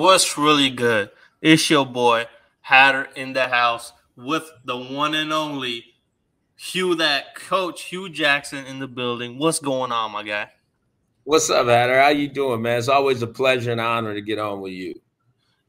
What's really good? It's your boy Hatter in the house with the one and only Hue, that coach Hue Jackson in the building. What's going on, my guy? What's up, Hatter? How you doing, man? It's always a pleasure and honor to get on with you.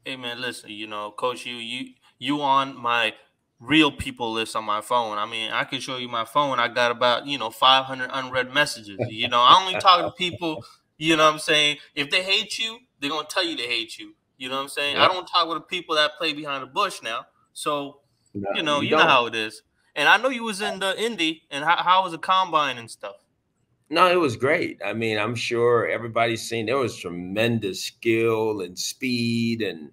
Hey, man, listen, you know, Coach Hue, you you on my real people list on my phone. I mean, I can show you my phone. I got about you know 500 unread messages. You know, I only talk to people. You know what I'm saying? If they hate you, they're gonna tell you they hate you. You know what I'm saying? I don't talk with the people that play behind the bush now. So no, you know, you, you know how it is. And I know you was in the Indy, and how, how was the combine and stuff? No, it was great. I mean, I'm sure everybody's seen there was tremendous skill and speed, and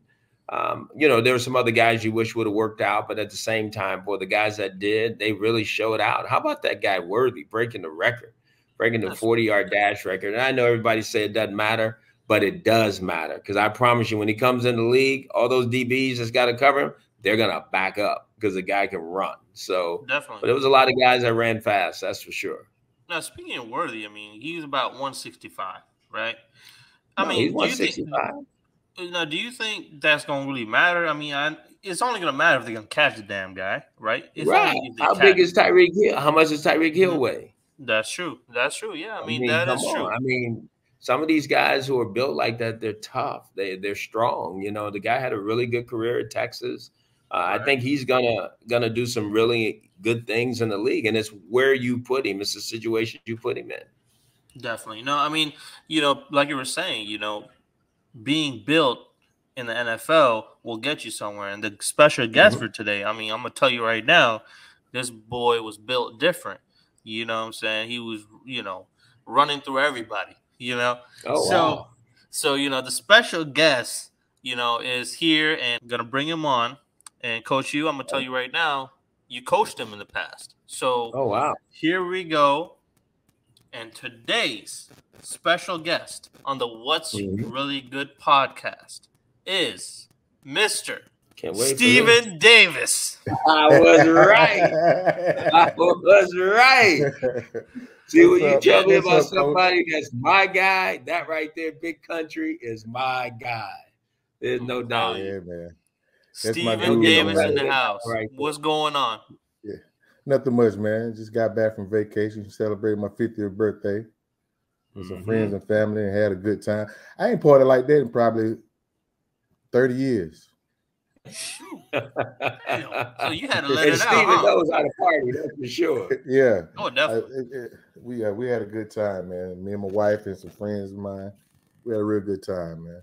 um, you know, there were some other guys you wish would have worked out, but at the same time, for the guys that did, they really showed out. How about that guy Worthy breaking the record, breaking the 40 yard dash record? And I know everybody say it doesn't matter but it does matter because I promise you, when he comes in the league, all those DBs that's got to cover him, they're gonna back up because the guy can run. So definitely, but there was a lot of guys that ran fast. That's for sure. Now speaking of Worthy, I mean, he's about 165, right? I no, mean, he's 165. Now, do you think that's gonna really matter? I mean, I, it's only gonna matter if they're gonna catch the damn guy, right? It's right. How big is Tyreek Hill? How much does Tyreek Hill weigh? That's true. That's true. Yeah, I mean, I mean that is on. true. I mean, some of these guys who are built like that, they're tough. They they're strong. You know, the guy had a really good career at Texas. Uh. I think he's gonna gonna do some really good things in the league, and it's where you put him. It's the situation you put him in. Definitely. No, I mean, you know, like you were saying, you know, being built in the NFL will get you somewhere. And the special guest mm-hmm. for today, I mean, I'm gonna tell you right now, this boy was built different. You know what I'm saying? He was, you know, running through everybody you know. Oh, so, wow. so you know, the special guest, you know, is here and I'm gonna bring him on. And coach Hue, I'm gonna tell you right now, you coached him in the past. So, oh wow, here we go. And today's special guest on the What's mm-hmm. Really Good podcast is Mr. Stephen Davis. I was right. I was right. See, when you tell me about somebody that's my guy, that right there, big country, is my guy. There's no doubt. Yeah, man. That's Stephen Davis in the house. Right What's going on? Yeah, nothing much, man. Just got back from vacation, celebrated my 50th birthday with some mm-hmm. friends and family, and had a good time. I ain't parted like that in probably 30 years. Shoot. So you had to let and it Stephen out. Huh? knows how to party, that's for sure. yeah. Oh, definitely. I, it, it, we uh, we had a good time, man. Me and my wife and some friends of mine, we had a real good time, man.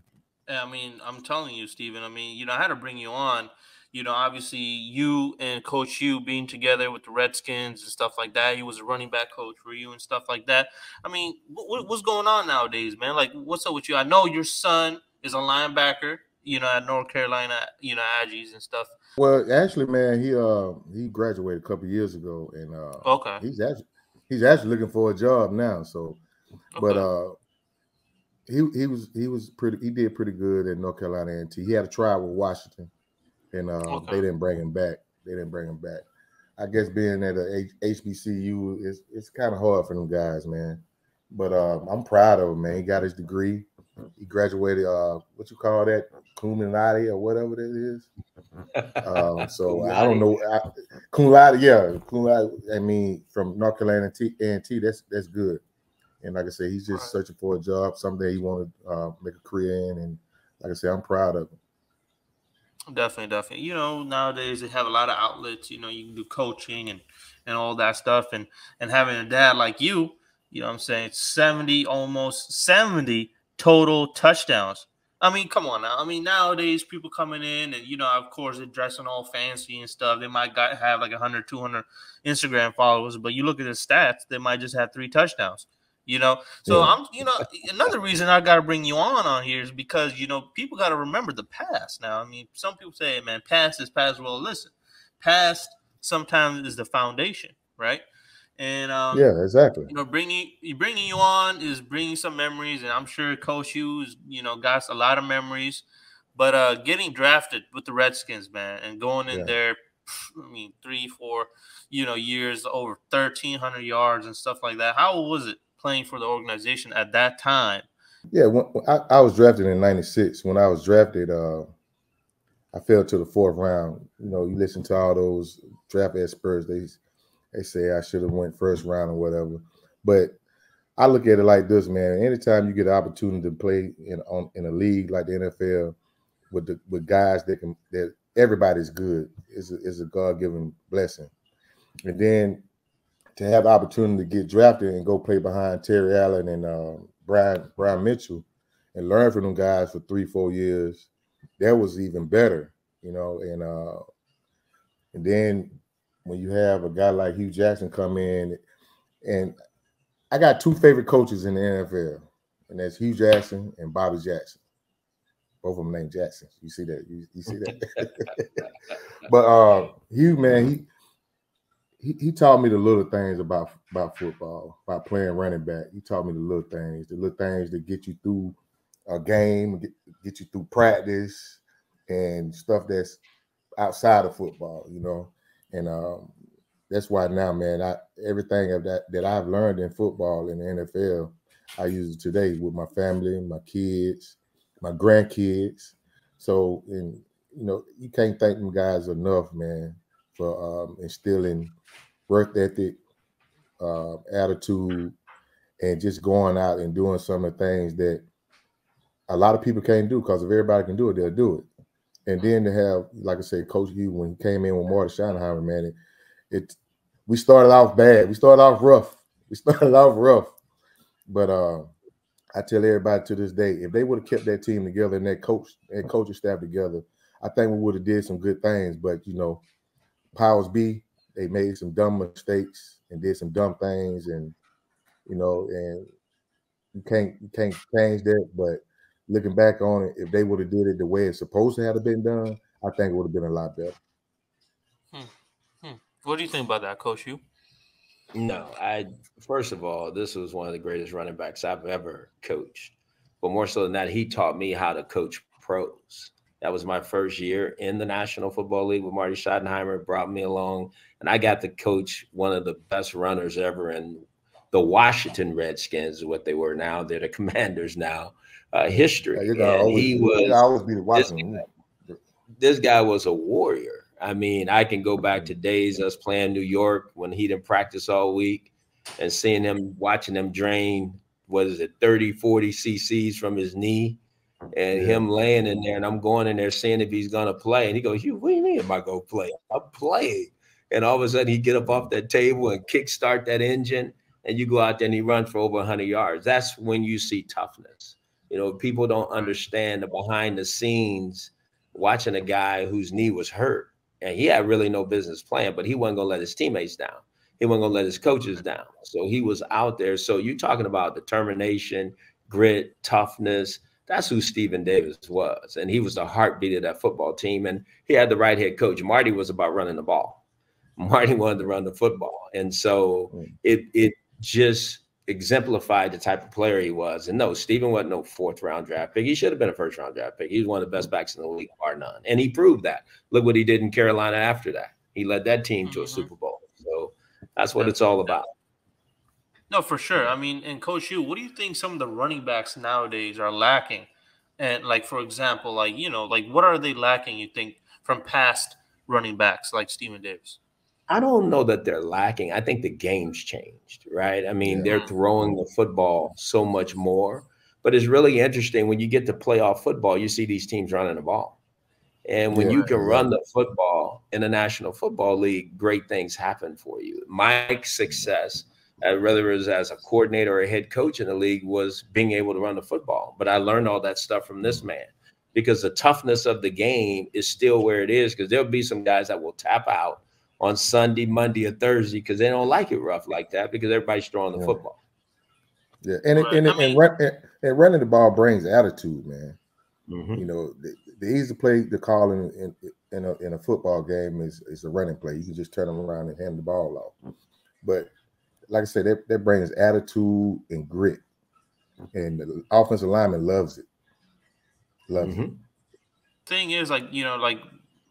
I mean, I'm telling you, Stephen. I mean, you know, I had to bring you on. You know, obviously, you and Coach Hue being together with the Redskins and stuff like that. He was a running back coach for you and stuff like that. I mean, what, what's going on nowadays, man? Like, what's up with you? I know your son is a linebacker you know, at North Carolina, you know, Aggies and stuff? Well, actually, man, he uh he graduated a couple years ago, and uh okay, he's actually he's actually looking for a job now. So, okay. but uh, he he was he was pretty he did pretty good at North Carolina and He had a trial with Washington, and uh, okay. they didn't bring him back. They didn't bring him back. I guess being at a HBCU is it's kind of hard for them guys, man. But uh, I'm proud of him, man. He got his degree. He graduated. Uh, what you call that? cum laude or whatever that is. Um, so I don't know. I, cum laude, yeah, cum laude. I mean, from North Carolina A and T, that's that's good. And like I said, he's just right. searching for a job. Someday he want to uh, make a career in, and like I said, I'm proud of him. Definitely, definitely. You know, nowadays they have a lot of outlets. You know, you can do coaching and and all that stuff, and and having a dad like you, you know, what I'm saying seventy, almost seventy total touchdowns I mean, come on now. I mean, nowadays people coming in and you know, of course, they're dressing all fancy and stuff. They might got, have like 100, 200 Instagram followers, but you look at the stats, they might just have three touchdowns. You know, so yeah. I'm, you know, another reason I got to bring you on on here is because you know people got to remember the past. Now, I mean, some people say, "Man, past is past." Well, listen, past sometimes is the foundation, right? And um, yeah, exactly. You know, bringing you bringing you on is bringing some memories, and I'm sure Coach Hughes, you know, got a lot of memories. But uh, getting drafted with the Redskins, man, and going in yeah. there, I mean, three, four, you know, years over 1,300 yards and stuff like that. How was it playing for the organization at that time? Yeah, when, I, I, was drafted in '96. When I was drafted, uh, I fell to the fourth round. You know, you listen to all those draft experts; they they say I should have went first round or whatever. But I look at it like this, man. Anytime you get an opportunity to play in on in a league like the NFL with the with guys that can that everybody's good is a, is a God given blessing. And then to have opportunity to get drafted and go play behind Terry Allen and uh, Brian Brian Mitchell and learn from them guys for three four years, that was even better, you know. And uh, and then when you have a guy like Hue Jackson come in, and I got two favorite coaches in the NFL, and that's Hue Jackson and Bobby Jackson. Both of them named Jackson. You see that? You, you see that? but uh Hue, man, he he, he taught me the little things about about football, about playing running back. He taught me the little things, the little things that get you through a game, get, get you through practice, and stuff that's outside of football, you know. And um, that's why now, man, I everything of that that I've learned in football in the NFL, I use it today with my family, my kids, my grandkids. So, and you know, you can't thank them guys enough, man, for um, instilling work ethic, uh, attitude, and just going out and doing some of the things that a lot of people can't do because if everybody can do it, they'll do it. And then to have, like I said, Coach Hue when he came in with Marty Schottenheimer, man, it, it we started off bad. We started off rough. We started off rough. But uh I tell everybody to this day, if they would have kept that team together and that coach and coaching staff together, I think we would have did some good things. But you know, powers be, they made some dumb mistakes and did some dumb things, and you know, and you can't you can't change that. But looking back on it, if they would have did it the way it's supposed to have been done, I think it would have been a lot better. Hmm. Hmm. What do you think about that, Coach? Hue? No, I first of all, this was one of the greatest running backs I've ever coached. But more so than that, he taught me how to coach pros. That was my first year in the National Football League with Marty Schottenheimer, brought me along, and I got to coach one of the best runners ever in the Washington Redskins, what they were now. They're the commanders now. Uh, history. Yeah, always, he was always be the this, this guy was a warrior. I mean, I can go back to days us playing New York when he didn't practice all week and seeing him watching him drain, what is it, 30, 40 cc's from his knee and yeah. him laying in there, and I'm going in there seeing if he's gonna play. And he goes, "You, what do you mean am I gonna play? I'm playing." And all of a sudden, he get up off that table and kick start that engine, and you go out there and he runs for over 100 yards. That's when you see toughness. You know, people don't understand the behind the scenes watching a guy whose knee was hurt, and he had really no business playing, but he wasn't gonna let his teammates down. He wasn't gonna let his coaches down. So he was out there. So you're talking about determination, grit, toughness that's who Stephen Davis was. And he was the heartbeat of that football team. And he had the right head coach. Marty was about running the ball. Marty wanted to run the football. And so it it just exemplified the type of player he was. And no, Stephen wasn't no fourth round draft pick. He should have been a first round draft pick. He was one of the best backs in the league, bar none. And he proved that. Look what he did in Carolina after that. He led that team to a mm-hmm. Super Bowl. So that's what it's all about. No, for sure. I mean, and Coach Hue, what do you think some of the running backs nowadays are lacking? And like, for example, like you know, like what are they lacking? You think from past running backs like Stephen Davis? I don't know that they're lacking. I think the game's changed, right? I mean, yeah. they're throwing the football so much more. But it's really interesting when you get to playoff football, you see these teams running the ball. And when yeah, you can run the football in the National Football League, great things happen for you. Mike's success uh, whether it was as a coordinator or a head coach in the league, was being able to run the football. But I learned all that stuff from this man because the toughness of the game is still where it is. Because there'll be some guys that will tap out on Sunday, Monday, or Thursday because they don't like it rough like that because everybody's throwing the yeah. football. Yeah, and it, and, it, and, run, and, running the ball brings attitude, man. Mm-hmm. You know, the, the easy play to call in in, in, a, in a football game is is a running play. You can just turn them around and hand the ball off. But like I said, that, that brings attitude and grit. And the offensive lineman loves it. Loves mm-hmm. it. Thing is, like, you know, like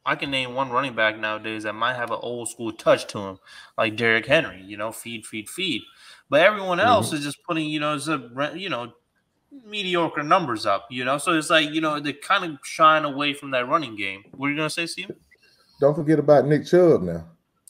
I can name one running back nowadays that might have an old school touch to him, like Derrick Henry, you know, feed, feed, feed. But everyone else mm-hmm. is just putting, you know, a you know, mediocre numbers up, you know. So it's like you know they kind of shine away from that running game. What are you gonna say, Steve? Don't forget about Nick Chubb now.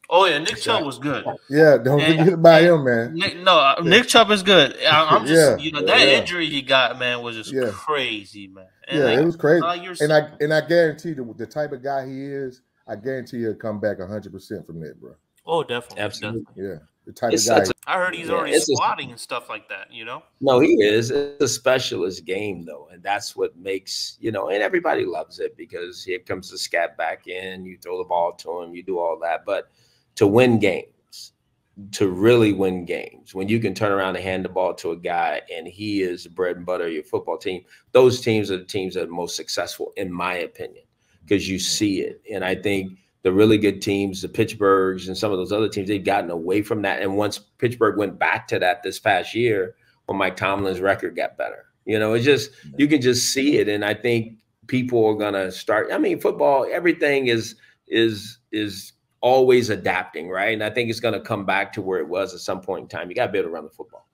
Oh yeah, Nick Chubb was good. Yeah, don't and, forget about him, man. Nick, no, uh, Nick Chubb is good. I, am just, yeah, you know, that yeah. injury he got, man, was just yeah. crazy, man. And yeah, like, it was crazy. and I and I guarantee the, the type of guy he is, I guarantee he'll come back 100 percent from that, bro. Oh, definitely, absolutely, definitely. yeah. The type it's of guy. A, I heard he's yeah, already squatting a, and stuff like that. You know. No, he is. It's a specialist game though, and that's what makes you know. And everybody loves it because here comes the scat back in. You throw the ball to him, you do all that, but to win games, to really win games, when you can turn around and hand the ball to a guy and he is the bread and butter of your football team, those teams are the teams that are most successful, in my opinion, because you see it. And I think the really good teams, the Pittsburghs and some of those other teams, they've gotten away from that. And once Pittsburgh went back to that this past year, when Mike Tomlin's record got better, you know, it's just you can just see it. And I think people are gonna start. I mean, football, everything is is is always adapting, right? And I think it's going to come back to where it was at some point in time. You got to be able to run the football.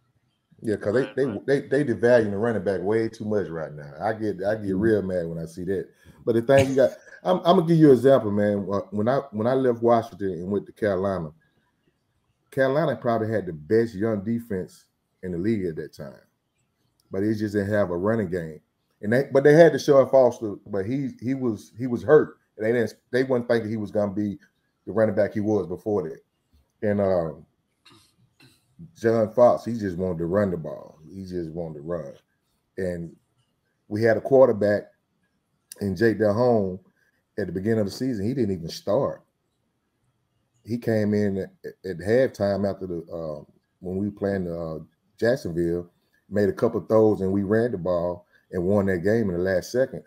Yeah, because they, they they they devalue the running back way too much right now. I get I get mm-hmm. real mad when I see that. But the thing you got, I'm, I'm gonna give you an example, man. When I when I left Washington and went to Carolina, Carolina probably had the best young defense in the league at that time, but he just didn't have a running game. And they but they had DeShaun Foster, but he he was he was hurt. And they didn't they weren't thinking he was gonna be the running back he was before that. And um, John Fox, he just wanted to run the ball. He just wanted to run. And we had a quarterback in Jake Delhomme at the beginning of the season. He didn't even start. He came in at, at halftime after the uh, when we playing uh, Jacksonville, made a couple throws, and we ran the ball and won that game in the last second.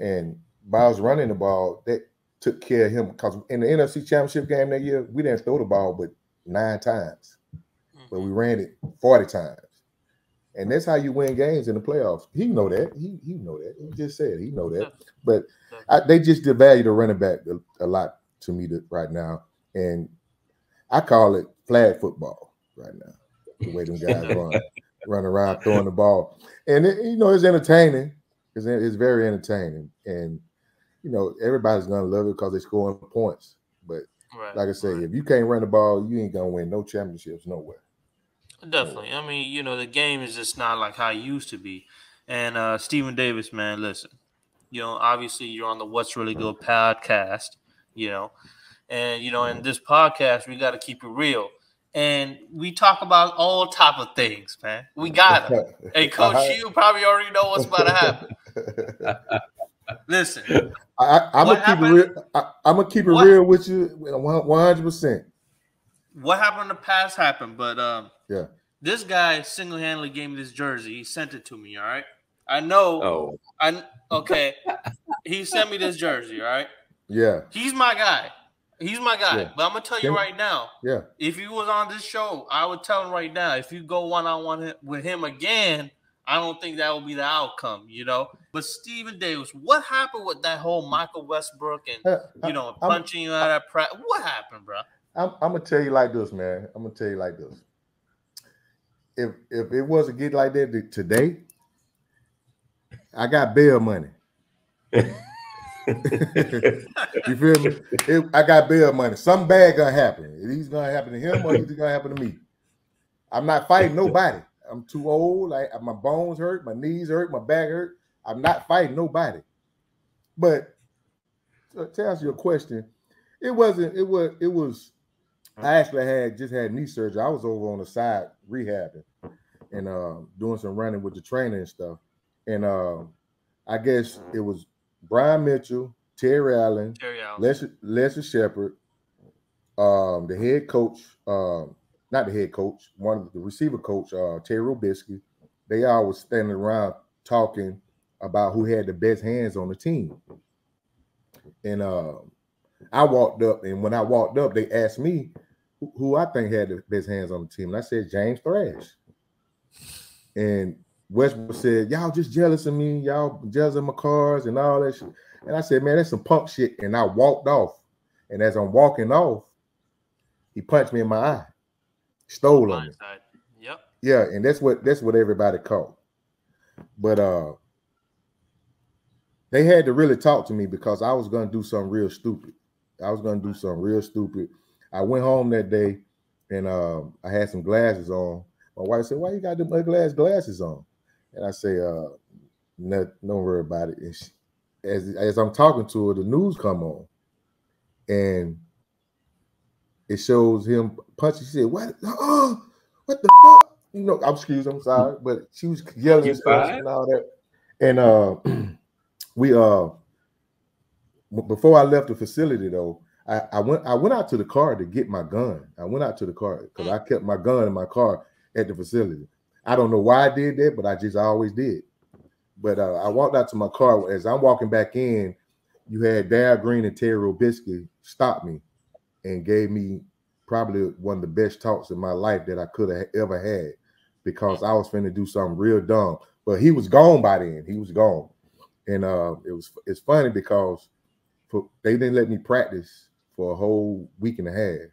And by us running the ball, that took care of him because in the NFC Championship game that year, we didn't throw the ball but nine times, but we mm-hmm. ran it 40 times. And that's how you win games in the playoffs. He know that. He he know that. He just said he know that. But I, they just devalue the running back a, a lot to me to, right now, and I call it flag football right now. The way them guys run, run around throwing the ball, and it, you know it's entertaining. It's, it's very entertaining, and you know, everybody's gonna love it because they're scoring points. But right, like I say, right. if you can't run the ball, you ain't gonna win no championships nowhere. Definitely. I mean, you know, the game is just not like how it used to be. And uh Stephen Davis, man, listen, you know, obviously you're on the What's Really Good podcast, you know, and you know, in this podcast, we got to keep it real. And we talk about all type of things, man. We got it. hey, Coach, you probably already know what's about to happen. Listen, I, am gonna keep it real. I, am gonna keep it what, real with you, one hundred percent. What happened in the past happened, but um, yeah, this guy single handedly gave me this jersey. He sent it to me. All right, I know. Oh, I okay. he sent me this jersey. All right. Yeah, he's my guy. He's my guy. Yeah. But I'm gonna tell you right now. Yeah. If he was on this show, I would tell him right now. If you go one on one with him again, I don't think that will be the outcome, you know. But Stephen Davis, what happened with that whole Michael Westbrook and uh, you know I'm, punching you out of practice? What happened, bro? I'm, I'm, gonna tell you like this, man. I'm gonna tell you like this. If if it wasn't get like that today, I got bail money. you feel me? It, I got bail money. Something bad gonna happen. It's gonna happen to him or it's gonna happen to me. I'm not fighting nobody. I'm too old. Like my bones hurt, my knees hurt, my back hurt. I'm not fighting nobody. But to answer your question, it wasn't. It was. It was. I actually had just had knee surgery. I was over on the side rehabbing and uh, doing some running with the trainer and stuff. And uh, I guess it was Brian Mitchell, Terry Allen, Terry Allen. Leslie, Leslie Shepherd, um, the head coach, um, not the head coach, one of the receiver coach, uh, Terry Robiskie, they all was standing around talking about who had the best hands on the team. And uh, I walked up, and when I walked up, they asked me who, who I think had the best hands on the team. And I said James Thrash. And Westbrook said, Y'all just jealous of me, y'all jealous of my cars and all that shit. And I said, Man, that's some punk shit. And I walked off. And as I'm walking off, he punched me in my eye stole on Yep. Yeah, and that's what that's what everybody caught. but uh, they had to really talk to me because I was gonna do something real stupid. I was gonna do something real stupid. I went home that day and uh, I had some glasses on. My wife said, "Why you got the glass glasses on?" And I say, uh, no, don't worry about it. She, as as I'm talking to her, the news come on, and it shows him punching. She said, "What? Oh, what the fuck?" You know, I'm excuse. I'm sorry, but she was yelling and all that. And uh, we uh, before I left the facility though, I, I went I went out to the car to get my gun. I went out to the car because I kept my gun in my car at the facility. I don't know why I did that, but I just always did. But uh, I walked out to my car. As I'm walking back in, you had Darrell Green and Terry Robiskie stop me and gave me probably one of the best talks in my life that I could have ever had because I was finna do something real dumb. But he was gone by then. He was gone. And uh, it was it's funny because for, they didn't let me practice for a whole week and a half.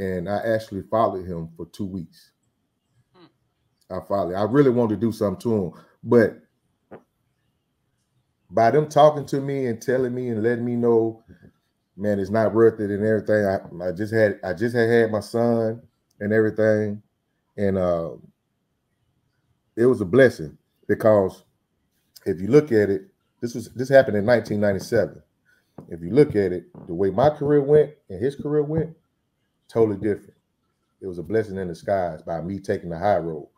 And I actually followed him for two weeks. Hmm. I followed. I really wanted to do something to him, but by them talking to me and telling me and letting me know, man, it's not worth it and everything. I, I just had I just had had my son and everything, and uh, it was a blessing because if you look at it, this was this happened in 1997. If you look at it, the way my career went and his career went, totally different. It was a blessing in disguise by me taking the high road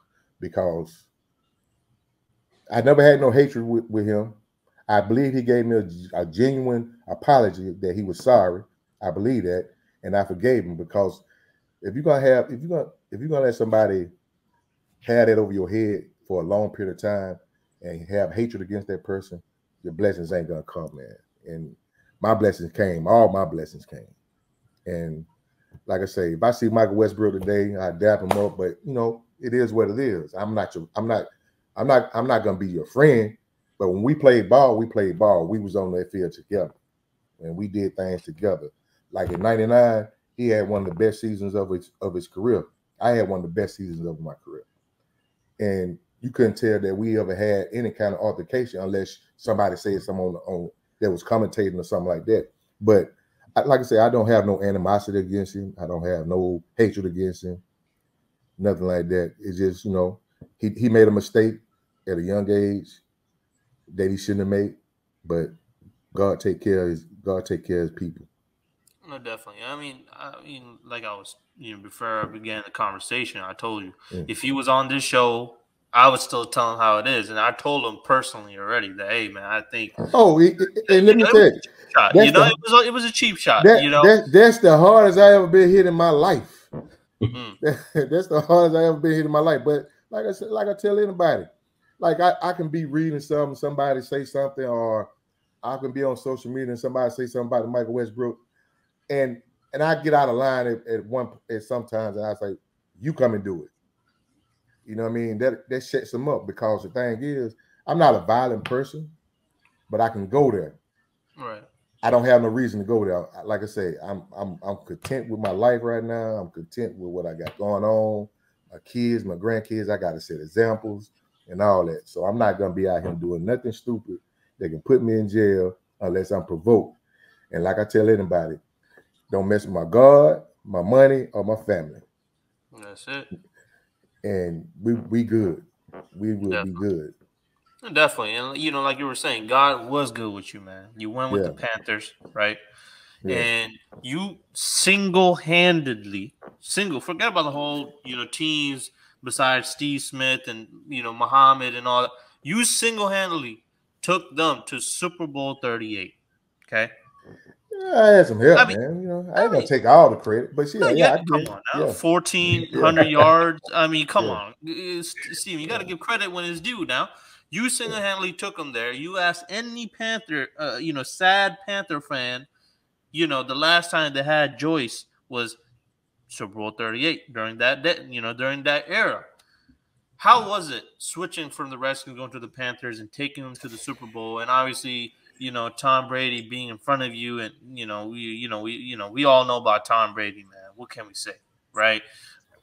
because I never had no hatred with, with him. I believe he gave me a, a, genuine apology that he was sorry. I believe that, and I forgave him because if you're gonna have, if you're gonna, if you're gonna let somebody have that over your head for a long period of time and have hatred against that person, your blessings ain't gonna come, man. And my blessings came, all my blessings came. And like I say, if I see Michael Westbrook today, I dap him up, but you know, it is what it is. I'm not your, I'm not, I'm not, I'm not gonna be your friend but when we played ball, we played ball. We was on that field together, and we did things together. Like in '99, he had one of the best seasons of his of his career. I had one of the best seasons of my career, and you couldn't tell that we ever had any kind of altercation unless somebody said something on, on that was commentating or something like that. But like I said, I don't have no animosity against him. I don't have no hatred against him. Nothing like that. It's just you know he he made a mistake at a young age that he shouldn't have made, but God take care of his God take care of his people. No, definitely. I mean, I mean, like I was, you know, before I began the conversation, I told you mm. if he was on this show, I would still tell him how it is, and I told him personally already that, hey, man, I think. Oh, and let me tell you, you know, the, it was a, it was a cheap shot. That, you know, that, that's the hardest I ever been hit in my life. Mm. that's the hardest I ever been hit in my life. But like I said, like I tell anybody, like I, I can be reading something, somebody say something, or I can be on social media and somebody say something about Michael Westbrook, and and I get out of line at, at one at sometimes, and I say, "You come and do it." You know what I mean? That that sets them up because the thing is, I'm not a violent person, but I can go there. Right. I don't have no reason to go there. Like I say, I'm I'm I'm content with my life right now. I'm content with what I got going on. My kids, my grandkids, I got to set examples and all that. So I'm not gonna be out here mm. doing nothing stupid that can put me in jail unless I'm provoked. And like I tell anybody, don't mess with my God, my money, or my family. That's it. And we we good. We will Definitely. be good. Definitely. And you know, like you were saying, God was good with you, man. You went with yeah. the Panthers, right? Yeah. And you single-handedly, single, forget about the whole, you know, teams besides Steve Smith and you know Muhammad and all that. You single-handedly took them to Super Bowl 38. Okay. Yeah, I had some help, I mean, man. You know, I ain't gonna take all the credit, but yeah, yeah, come on now. Yeah. 1400 yards. I mean, come on, Steve, you got to give credit when it's due. Now, you single-handedly took them there. You asked any Panther, uh, you know, sad Panther fan, you know, the last time they had Joyce was Super Bowl 38 during that day, you know, during that era. How was it switching from the Redskins going to the Panthers and taking them to the Super Bowl? And obviously, you know, Tom Brady being in front of you, and you know, we, you know, we, you know, we all know about Tom Brady, man. What can we say, right?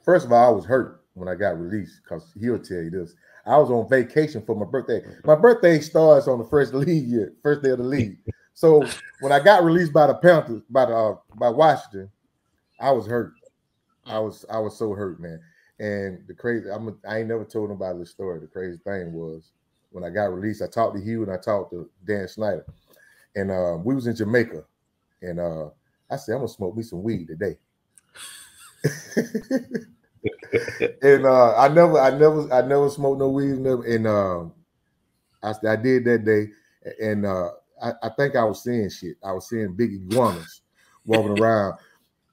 First of all, I was hurt when I got released because he'll tell you this. I was on vacation for my birthday. My birthday starts on the first league year, first day of the league. So when I got released by the Panthers, by the uh, by Washington, I was hurt. I was I was so hurt, man. And the crazy, I'm a, I ain't never told nobody the story. The crazy thing was when I got released, I talked to Hue and I talked to Dan Snyder, and uh, we was in Jamaica, and uh, I said I'm gonna smoke me some weed today. and uh, I never, I never, I never smoked no weed. Never, and uh, I, I did that day, and uh, I, I, think I was seeing shit. I was seeing big iguanas walking around,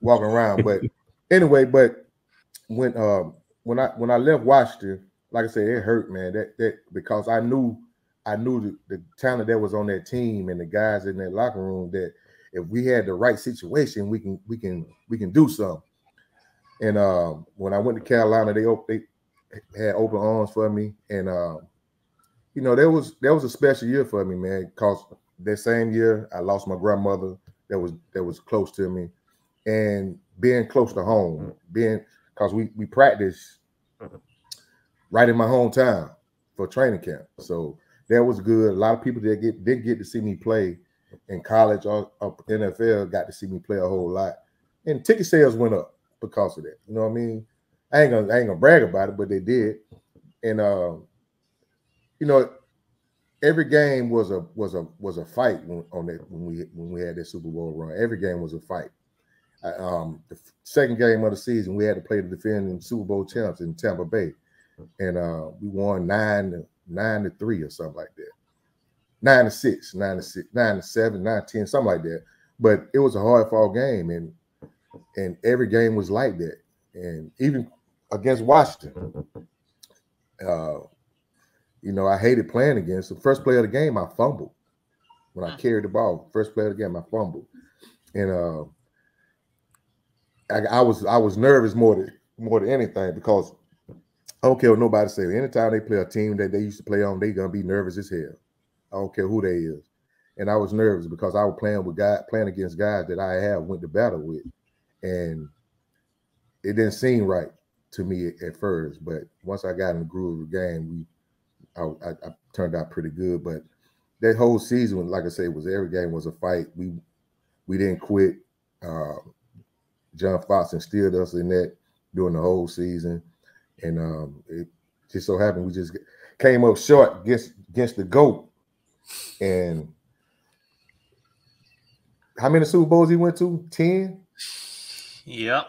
walking around. But anyway, but when um when I when I left Washington, like I said, it hurt, man. That that because I knew I knew the, the talent that was on that team and the guys in that locker room that if we had the right situation, we can we can we can do something. And uh, when I went to Carolina, they they had open arms for me, and uh, you know there was that was a special year for me, man. Cause that same year I lost my grandmother that was that was close to me, and being close to home, being because we we practiced right in my hometown for training camp, so that was good. A lot of people that get didn't get to see me play in college or, or NFL got to see me play a whole lot, and ticket sales went up because of that. You know what I mean? I ain't gonna I ain't gonna brag about it, but they did. And uh, you know, every game was a was a was a fight when, on that when we when we had that Super Bowl run. Every game was a fight. Um, the second game of the season, we had to play the defending Super Bowl champs in Tampa Bay, and uh, we won nine to nine to three or something like that. Nine to six, nine to six, nine to seven, nine to ten, something like that. But it was a hard fought game, and and every game was like that. And even against Washington, uh, you know, I hated playing against the first play of the game. I fumbled when I carried the ball. First play of the game, I fumbled, and uh, I, I was I was nervous more than more than anything because I don't care what nobody say. Anytime they play a team that they used to play on, they gonna be nervous as hell. I don't care who they is. And I was nervous because I was playing with guys, playing against guys that I have went to battle with and it didn't seem right to me at first. But once I got in the groove of the game, we I, I, I turned out pretty good. But that whole season, like I say, was every game was a fight. We we didn't quit. Uh, John Fox instilled us in that during the whole season, and um, it just so happened we just came up short against against the goat. And how many Super Bowls he went to? Ten. Yep.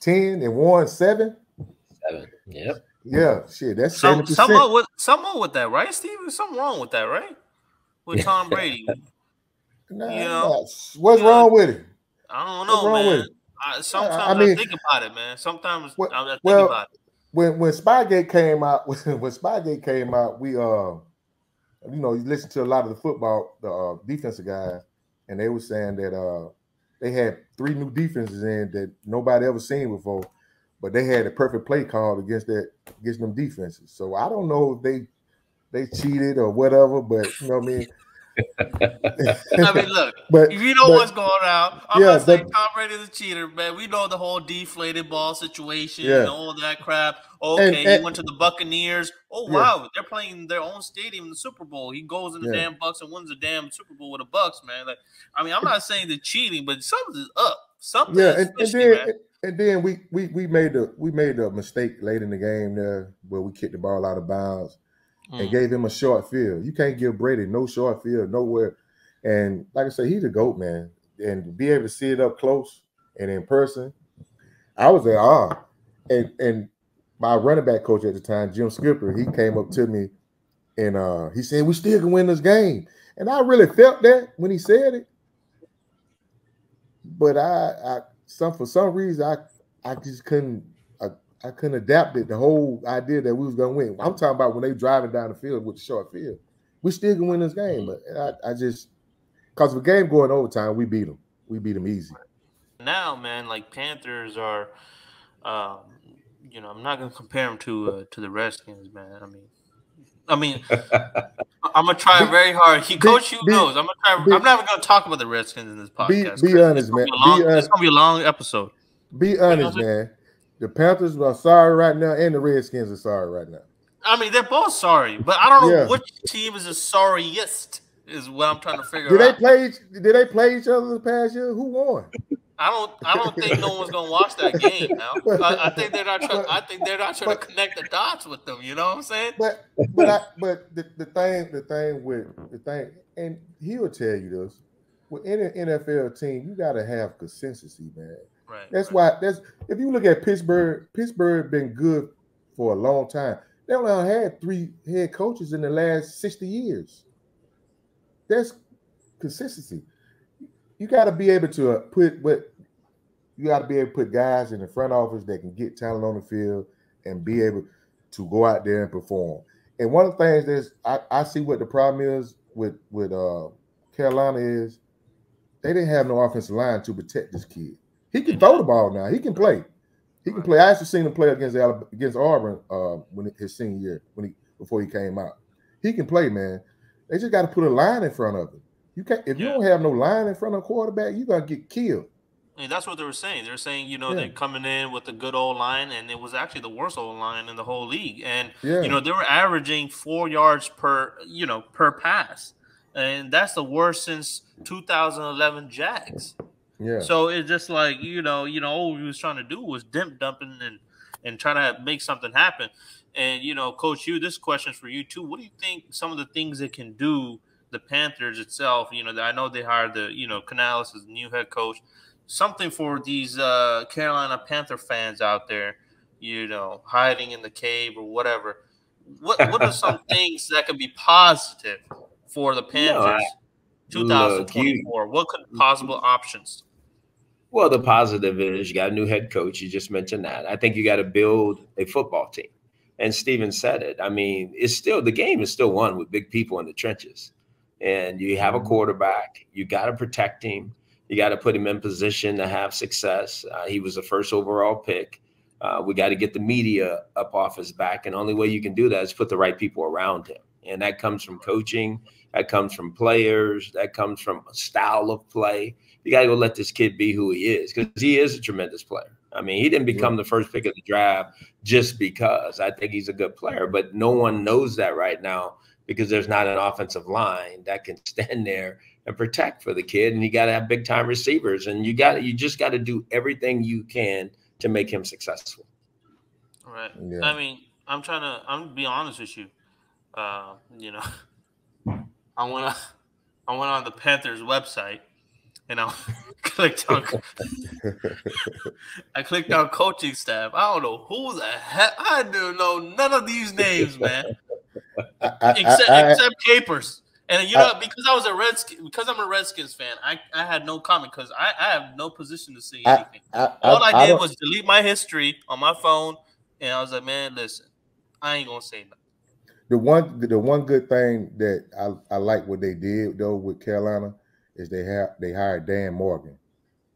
10 and won seven. Seven. Yep. Yeah, shit. That's some, somewhat with somewhat with that, right, Steve? There's something wrong with that, right? With Tom Brady. nah, you know, what's wrong with it? I don't know, What's wrong man. I, sometimes I, I, mean, I, think about it, man. Sometimes well, I think well, about it. When when Spygate came out, when, when Spygate came out, we uh, you know, you listen to a lot of the football, the uh, defensive guys, and they were saying that uh they had three new defenses in that nobody ever seen before, but they had a perfect play called against that against them defenses. So I don't know if they they cheated or whatever, but you know what I mean. I mean, look, but, if you know but, what's going on, I'm yeah, not saying but, Tom Brady is a cheater, man. We know the whole deflated ball situation yeah. and all that crap. Okay, and, and, he went to the Buccaneers. Oh yeah. wow, they're playing their own stadium in the Super Bowl. He goes in the damn Bucks and wins the damn Super Bowl with the Bucks, man. Like, I mean, I'm not saying they're cheating, but something's up. Something. Yeah, and, and then man. and then we we we made the we made a mistake late in the game there where we kicked the ball out of bounds mm. and gave him a short field. You can't give Brady no short field nowhere. And like I said, he's a goat, man. And to be able to see it up close and in person, I was there. Ah, and and my running back coach at the time, Jim Skipper, he came up to me and uh, he said, "We still can win this game." And I really felt that when he said it, but I, I some for some reason I I just couldn't I couldn't adapt it. The whole idea that we was gonna win. I'm talking about when they driving down the field with the short field. We still can win this game, but I, I just because the game going overtime, we beat them. We beat them easy. Now, man, like Panthers are, um, you know, I'm not gonna compare them to uh, to the Redskins, man. I mean, I mean, I'm gonna try very hard. He coach Hue knows. I'm gonna try. I'm not even gonna talk about the Redskins in this podcast. Be, be honest, man. Long, be honest. It's gonna be a long episode. Be honest, man. The Panthers are sorry right now, and the Redskins are sorry right now. I mean, they're both sorry, but I don't know yeah. which team is the sorriest. Is what I'm trying to figure did out. Did they play? Did they play each other the past year? Who won? I don't. I don't think no one's gonna watch that game now. I, I think they're not trying. I think they're not trying but, to connect the dots with them. You know what I'm saying? But but I, but the, the thing the thing with the thing, and he will tell you this: with any NFL team, you got to have consistency, man. Right. That's right. why. That's if you look at Pittsburgh. Pittsburgh been good for a long time. They only had three head coaches in the last sixty years. That's consistency. You got to be able to uh, put what you got to be able to put guys in the front office that can get talent on the field and be able to go out there and perform. And one of the things is I, I see what the problem is with with uh, Carolina is they didn't have no offensive line to protect this kid. He can throw the ball now. He can play. He can play. I actually seen him play against Alabama, against Auburn uh, when his senior year when he before he came out. He can play, man. They just got to put a line in front of him. You can't if yeah. you don't have no line in front of a quarterback, you're gonna get killed. Mean, that's what they were saying. They're saying, you know, yeah. they're coming in with a good old line, and it was actually the worst old line in the whole league. And yeah. you know, they were averaging four yards per, you know, per pass, and that's the worst since 2011 Jags. Yeah. So it's just like you know, you know, all we was trying to do was dimp dumping and and trying to make something happen. And you know, Coach, you this question's for you too. What do you think some of the things they can do? The Panthers itself, you know, I know they hired the you know Canales as the new head coach something for these uh, Carolina Panther fans out there, you know, hiding in the cave or whatever. What what are some things that could be positive for the Panthers? No, 2024. Look, you, what could possible options? Well, the positive is you got a new head coach. You just mentioned that. I think you got to build a football team. And Stephen said it. I mean, it's still the game is still won with big people in the trenches. And you have a mm-hmm. quarterback. You got to protect him. You got to put him in position to have success. Uh, he was the first overall pick. Uh, we got to get the media up off his back, and only way you can do that is put the right people around him, and that comes from coaching, that comes from players, that comes from a style of play. You got to go let this kid be who he is because he is a tremendous player. I mean, he didn't become the first pick of the draft just because I think he's a good player, but no one knows that right now because there's not an offensive line that can stand there and protect for the kid. And you got to have big time receivers, and you got you just got to do everything you can to make him successful. All right. Yeah. I mean, I'm trying to. I'm gonna be honest with you. Uh, you know, I went. I went on the Panthers website, and I clicked on. I clicked on coaching staff. I don't know who the heck. I don't know none of these names, man. I, I, except I, except Capers. And you know, because I was a Redskins, because I'm a Redskins fan, I, I had no comment because I, I have no position to see anything. All I, did was delete my history on my phone, and I was like, man, listen, I ain't gonna say nothing. The one, the one good thing that I, I like what they did though with Carolina is they have they hired Dan Morgan,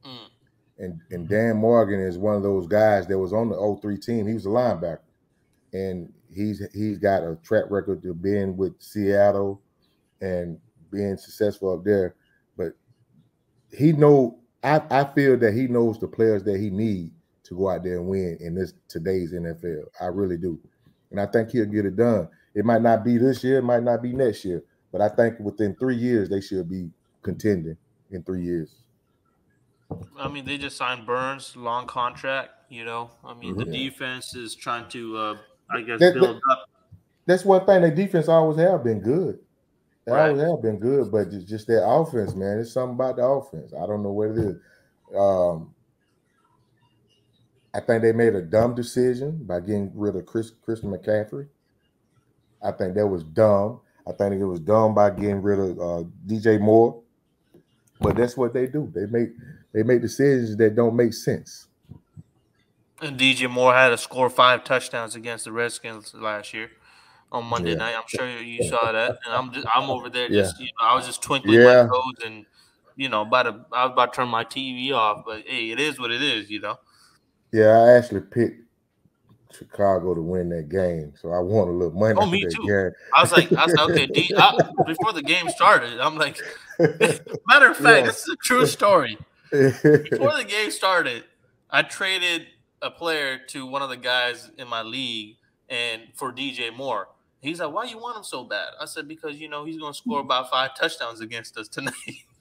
mm. and and Dan Morgan is one of those guys that was on the 03 team. He was a linebacker, and he's he's got a track record of being with Seattle and being successful up there. But he know I, I feel that he knows the players that he need to go out there and win in this today's NFL. I really do. And I think he'll get it done. It might not be this year, it might not be next year, but I think within three years they should be contending in three years. I mean, they just signed Burns, long contract. You know, I mean, mm-hmm. the defense is trying to, uh, I guess, that, build that, up. That's one thing. The defense always have been good. They right. always have been good, but just, just their offense, man. It's something about the offense. I don't know what it is. Um, I think they made a dumb decision by getting rid of Chris Christian McCaffrey. I think that was dumb. I think it was dumb by getting rid of uh, DJ Moore. But that's what they do. They make they make decisions that don't make sense. And DJ Moore had to score five touchdowns against the Redskins last year on Monday yeah. night. I'm sure you saw that, and I'm just I'm over there just yeah. you know I was just twinkling yeah. my toes and you know about to I was about to turn my TV off, but hey, it is what it is, you know. Yeah, I actually picked Chicago to win that game, so I want a little money. Oh, me too. Game. I was like, I was like, okay, D, I, before the game started, I'm like, matter of fact, this is a true story. Before the game started, I traded a player to one of the guys in my league and for DJ Moore. He's like, why you want him so bad? I said, because you know he's gonna score about five touchdowns against us tonight.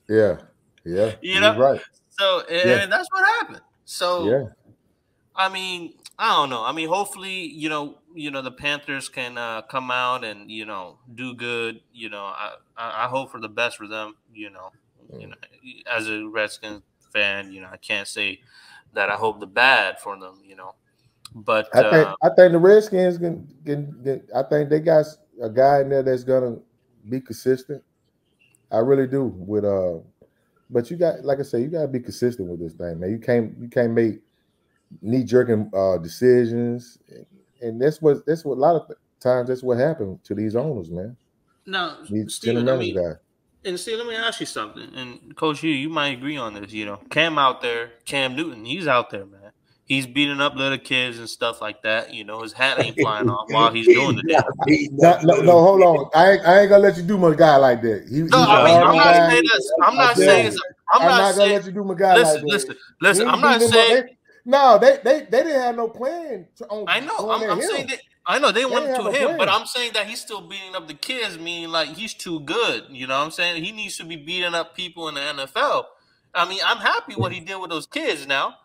Yeah, yeah, you know, right. So and yeah. that's what happened. So yeah, I mean, I don't know. I mean, hopefully, you know, you know, the Panthers can uh, come out and you know do good. You know, I I hope for the best for them. You know, mm. you know, as a Redskins fan, you know, I can't say that I hope the bad for them. You know, but I think uh, I think the Redskins can, can, can I think they got a guy in there that's gonna be consistent. I really do. With uh, but you got like I say, you gotta be consistent with this thing, man. You can't you can't make knee jerking uh, decisions, and that's what that's what a lot of times that's what happened to these owners, man. No, Stephen, I mean, and see, let me ask you something. And Coach, you you might agree on this. You know, Cam out there, Cam Newton, he's out there, man. He's beating up little kids and stuff like that. You know, his hat ain't flying off while he's doing it. No, no, no, hold on. I ain't, I ain't gonna let you do my guy like that. He, no, I mean, I'm not saying that. I'm not saying. I'm, I'm not, not saying, gonna let you do my guy listen, like that. Listen, listen, I'm not saying. No, they they they didn't have no plan. On, I know. I'm, I'm saying that. I know they, they went to him, but I'm saying that he's still beating up the kids, meaning like he's too good. You know what I'm saying? He needs to be beating up people in the NFL. I mean, I'm happy what he did with those kids now.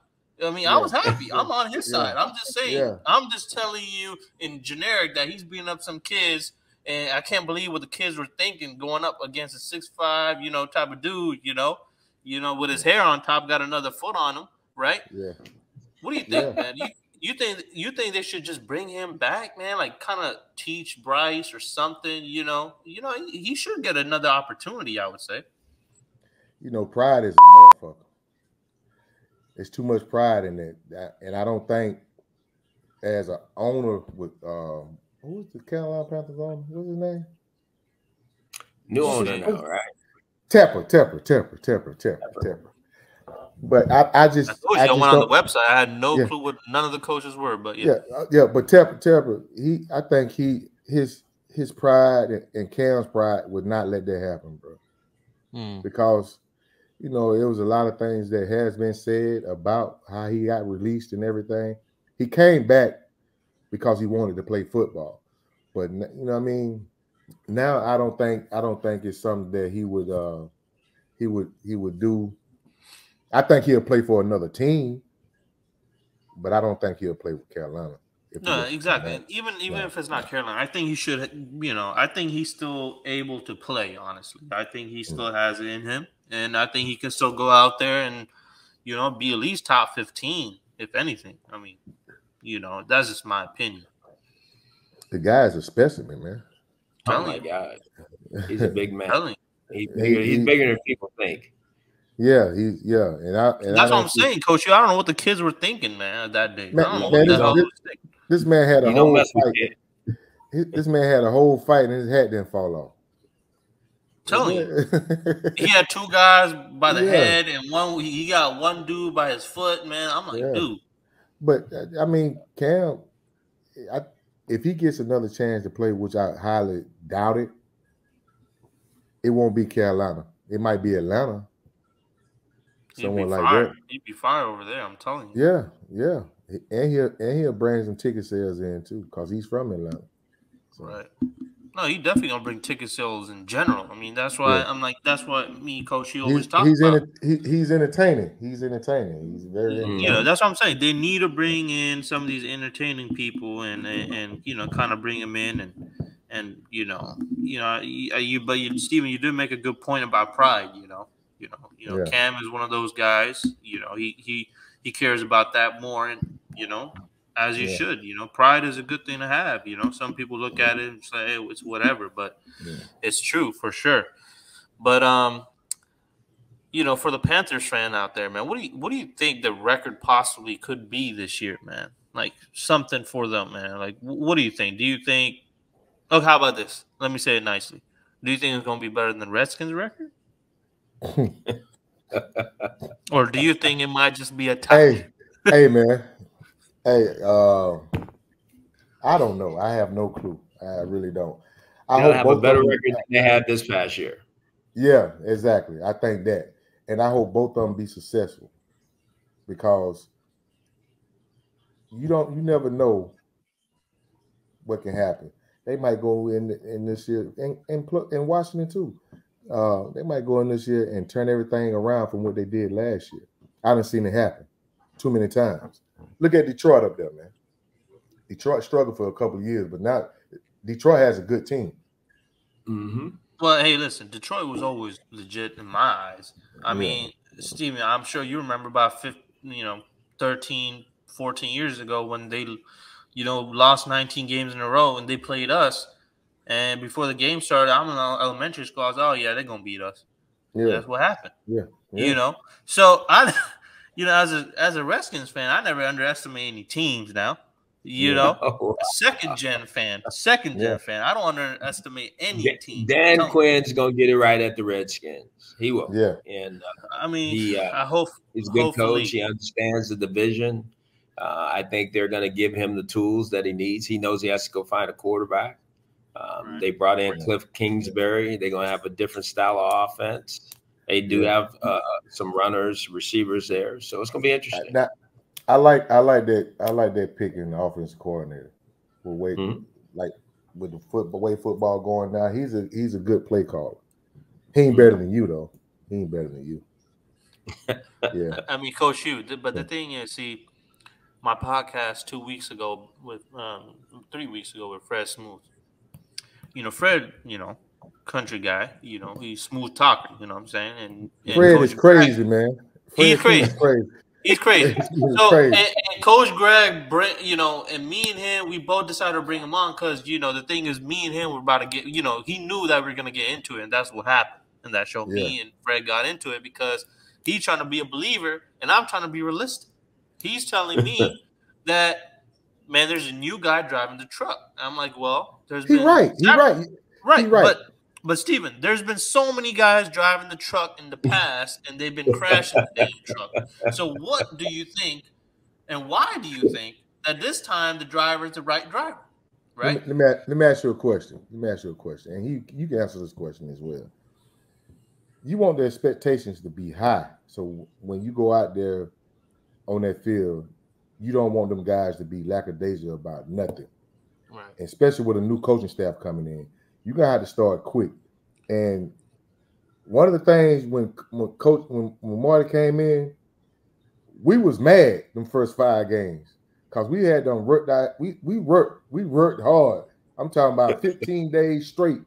I mean, yeah. I was happy. I'm on his side. I'm just saying, yeah. I'm just telling you in generic that he's beating up some kids, and I can't believe what the kids were thinking going up against a six five, you know, type of dude, you know, you know, with his hair on top, got another foot on him, right? Yeah. What do you think, yeah. man? You, you think you think they should just bring him back, man? Like kind of teach Bryce or something, you know? You know, he, he, should get another opportunity, I would say. You know, pride is a motherfucker. It's too much pride in it, and I don't think as an owner with um, who's the Carolina Panthers owner? What's his name? New owner now, right? Tepper, Tepper, Tepper, Tepper, Tepper, Tepper. But I, I just I told you I, I went on the website. I had no yeah. clue what none of the coaches were, but yeah, yeah, uh, yeah. But Tepper, Tepper, he, I think he his his pride and, and Cam's pride would not let that happen, bro. Hmm. Because you know it was a lot of things that has been said about how he got released and everything. He came back because he wanted to play football, but you know what I mean. Now I don't think I don't think it's something that he would uh he would he would do I think he'll play for another team, but I don't think he'll play with Carolina. No, exactly. Even even yeah. if it's not Carolina, I think he should. You know, I think he's still able to play. Honestly, I think he still mm-hmm. has it in him, and I think he can still go out there and you know be at least top fifteen, if anything. I mean, you know, that's just my opinion. The guy is a specimen, man. Oh my god, he's a big man. He, he, he's bigger than people think. Yeah, he yeah, and I and that's I what I'm see, saying, Coach. I don't know what the kids were thinking, man, that day. Man, man, this, this, this, man had a you whole fight. This man had a whole fight, and his hat didn't fall off. Telling you, he had two guys by the yeah. head, and one he got one dude by his foot. Man, I'm like, yeah. dude. But uh, I mean, Cam, I, if he gets another chance to play, which I highly doubt it, it won't be Carolina. It might be Atlanta someone like fire. that. He'd be fire over there. I'm telling you. Yeah, yeah, and he'll and he'll bring some ticket sales in too, cause he's from Atlanta. So. Right. No, he definitely gonna bring ticket sales in general. I mean, that's why yeah. I'm like, that's what me, Coach, he always he's, talk he's about. he, he's entertaining. He's entertaining. He's very. Mm-hmm. Entertaining. Yeah, that's what I'm saying. They need to bring in some of these entertaining people and and, and you know, kind of bring them in and and you know, you know, you, you but you, Stephen, you did make a good point about pride. You know, you know, you know, yeah. Cam is one of those guys. You know, he he he cares about that more, and you know, as you yeah. should. You know, pride is a good thing to have. You know, some people look at it and say hey, it's whatever, but yeah. it's true for sure. But um, you know, for the Panthers fan out there, man, what do you what do you think the record possibly could be this year, man? Like something for them, man. Like, what do you think? Do you think? Oh, how about this? Let me say it nicely. Do you think it's going to be better than the Redskins record? or do you think it might just be a tie? Hey, hey, man. Hey, uh, I don't know. I have no clue. I really don't. I hope have a better record than they had this past year. Yeah, exactly. I think that, and I hope both of them be successful because you don't, you never know what can happen. They might go in in this year and and in Washington too. Uh, they might go in this year and turn everything around from what they did last year. I haven't seen it happen too many times. Look at Detroit up there, man. Detroit struggled for a couple of years, but now Detroit has a good team. Mm-hmm. Well, hey, listen, Detroit was always legit in my eyes. I yeah. mean, Stephen, I'm sure you remember about 15, you know, 13, 14 years ago when they, you know, lost 19 games in a row and they played us. And before the game started, I'm in elementary school. I was, oh yeah, they're gonna beat us. Yeah, that's what happened. Yeah, yeah. you know. So I, you know, as a as a Redskins fan, I never underestimate any teams. Now, you know, oh, second gen fan, second gen yeah. fan. I don't underestimate any team. Dan Quinn's gonna get it right at the Redskins. He will. Yeah, and uh, I mean, he, uh, I hope he's a good coach. He understands the division. Uh, I think they're going to give him the tools that he needs. He knows he has to go find a quarterback. Um, right. They brought in Cliff Kingsbury. They're going to have a different style of offense. They do have uh, some runners, receivers there, so it's going to be interesting. Now, I like I like that I like that pick in the offense coordinator. With way mm-hmm. like with the foot the way football going now, he's a he's a good play caller. He ain't better than you though. He ain't better than you. yeah. I mean, Coach you. but the thing is, see, my podcast two weeks ago with um, three weeks ago with Fred Smoot. You know, Fred, you know, country guy, you know, he's smooth talking, you know what I'm saying? And, and Fred Coach is crazy, Greg, man. Fred he's crazy. crazy. He's crazy. he's so, crazy. And, and, Coach Greg, you know, and me and him, we both decided to bring him on because, you know, the thing is, me and him were about to get, you know, he knew that we are going to get into it, and that's what happened in that show. Yeah. Me and Fred got into it because he's trying to be a believer, and I'm trying to be realistic. He's telling me that man, there's a new guy driving the truck. I'm like, well, there's he been right, he right, right, he right. But but Stephen, there's been so many guys driving the truck in the past, and they've been crashing the damn truck. So what do you think, and why do you think that this time the driver is the right driver? Right. Let me, let me, let me ask you a question. Let me ask you a question, and you you can answer this question as well. You want the expectations to be high, so when you go out there on that field, you don't want them guys to be lackadaisical about nothing. Right. Especially with a new coaching staff coming in. You're gonna have to start quick. And one of the things when when coach when, when Marty came in, we was mad them first five games because we had done worked out. We we worked we worked hard. I'm talking about 15 days straight,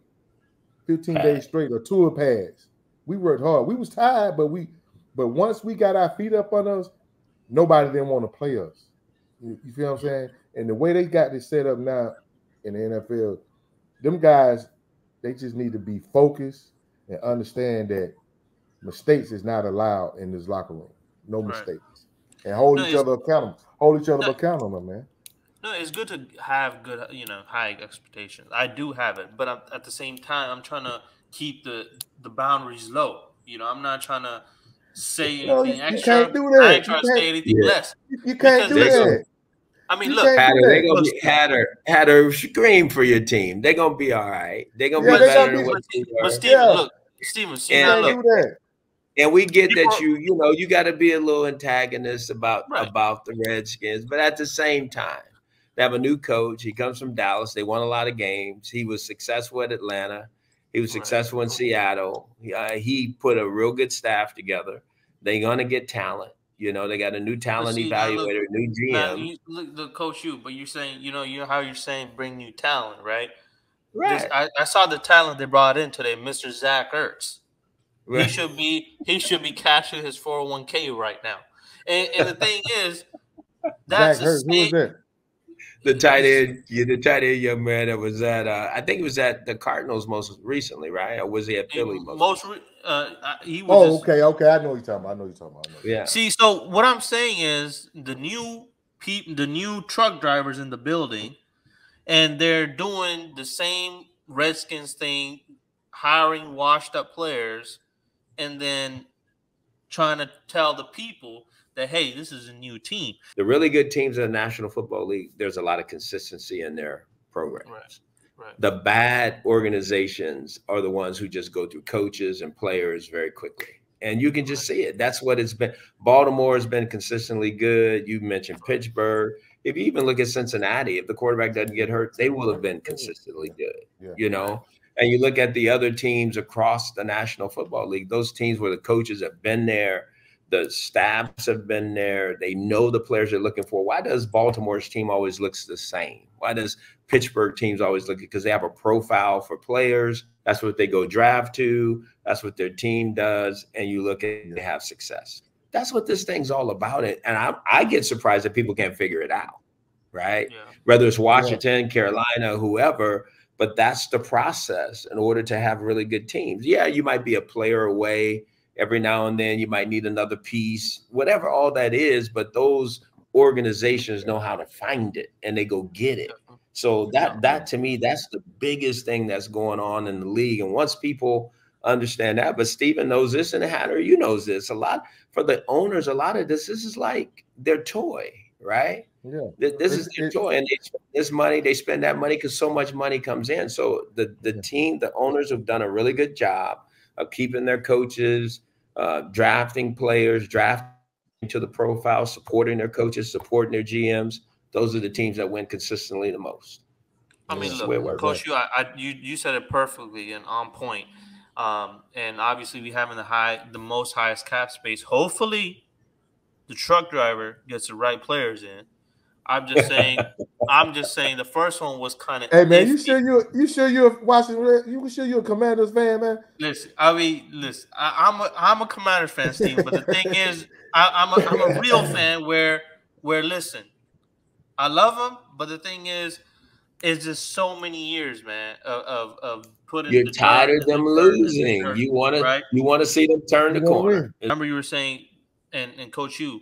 15 days straight or tour pads. We worked hard. We was tired, but we but once we got our feet up on us, nobody didn't want to play us. You, you feel what I'm saying? And the way they got this set up now in the NFL, them guys, they just need to be focused and understand that mistakes is not allowed in this locker room. No right. mistakes. And hold no, each other accountable. Hold each other no, accountable, man. No, it's good to have good, you know, high expectations. I do have it, but I'm, at the same time, I'm trying to keep the the boundaries low. You know, I'm not trying to say anything you, extra. You can't do that. I ain't trying to say anything yeah. less. You can't do that. I mean, look, Hatter, they're gonna be Hatter, Hatter, scream for your team. They're gonna be all right. They're gonna yeah, be better than what they But Stephen, yeah. look, Stephen, see and, look. And we get People, that you, you know, you got to be a little antagonist about right. about the Redskins, but at the same time, they have a new coach. He comes from Dallas. They won a lot of games. He was successful at Atlanta. He was successful in Seattle. Uh, he put a real good staff together. They're gonna get talent. You know, they got a new talent see, evaluator, look, new GM. Now you, look, the coach you, but you're saying, you know, you know how you're saying bring new talent, right? Right. This, I, I, saw the talent they brought in today, Mr. Zach Ertz. Right. He should be he should be cashing his 401k right now. And, and the thing is, that's Zach Ertz, who is that? The tight end, yeah, the tight end young man that was at, uh, I think it was at the Cardinals most recently, right? Or was he at Philly most? Most, re- uh, he was. Oh, okay, okay. I know what you're talking about. I know what you're talking about. Yeah. See, so what I'm saying is the new people, the new truck drivers in the building, and they're doing the same Redskins thing, hiring washed up players, and then trying to tell the people that hey, this is a new team. The really good teams in the National Football League, there's a lot of consistency in their programs. Right. Right. The bad organizations are the ones who just go through coaches and players very quickly. And you can just see it. That's what it's been. Baltimore has been consistently good. You mentioned Pittsburgh. if you even look at Cincinnati, if the quarterback doesn't get hurt, they will have been consistently good. Yeah. You know, and you look at the other teams across the National Football League, those teams where the coaches have been there, the staffs have been there, they know the players they're looking for. Why does Baltimore's team always looks the same? Why does Pittsburgh teams always look because they have a profile for players? That's what they go draft to. That's what their team does, and you look at they have success. That's what this thing's all about. It and I, I get surprised that people can't figure it out, right? Yeah. Whether it's Washington, yeah. Carolina, whoever, but that's the process in order to have really good teams. Yeah, you might be a player away every now and then. You might need another piece, whatever all that is. But those organizations know how to find it and they go get it. So that that to me, that's the biggest thing that's going on in the league. And once people understand that, but Stephen knows this and Hatter, you knows this a lot for the owners. A lot of this, this is like their toy, right? Yeah. This is their toy. and they spend this money. They spend that money because so much money comes in. So the the team, the owners have done a really good job of keeping their coaches, uh, drafting players, drafting to the profile, supporting their coaches, supporting their GMs. Those are the teams that win consistently the most. I mean, look, Coach, you, I, I, you, you said it perfectly and on point. Um, and obviously, we having the high, the most highest cap space. Hopefully, the truck driver gets the right players in I'm just saying. I'm just saying. The first one was kind of. Hey man, iffy. you sure you you sure you're watching? You sure you're a Commanders fan, man? Listen, I mean, listen. I, am a I'm a Commanders fan, Steve. But the thing is, I, am a I'm a real fan. Where where listen, I love them, but the thing is, it's just so many years, man, of of, of putting. You're tired of them losing. You want right? to you want to see them turn the corner. Remember, you were saying, and and Coach, you,